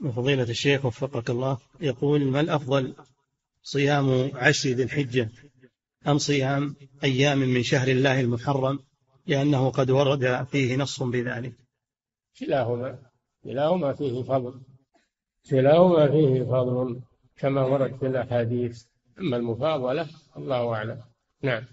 من فضيلة الشيخ وفقك الله يقول ما الأفضل صيام عشر ذي الحجة أم صيام أيام من شهر الله المحرم؟ لأنه قد ورد فيه نص بذلك. كلاهما كلاهما فيه فضل كلاهما فيه فضل كما ورد في الأحاديث. أما المفاضلة الله أعلم. نعم.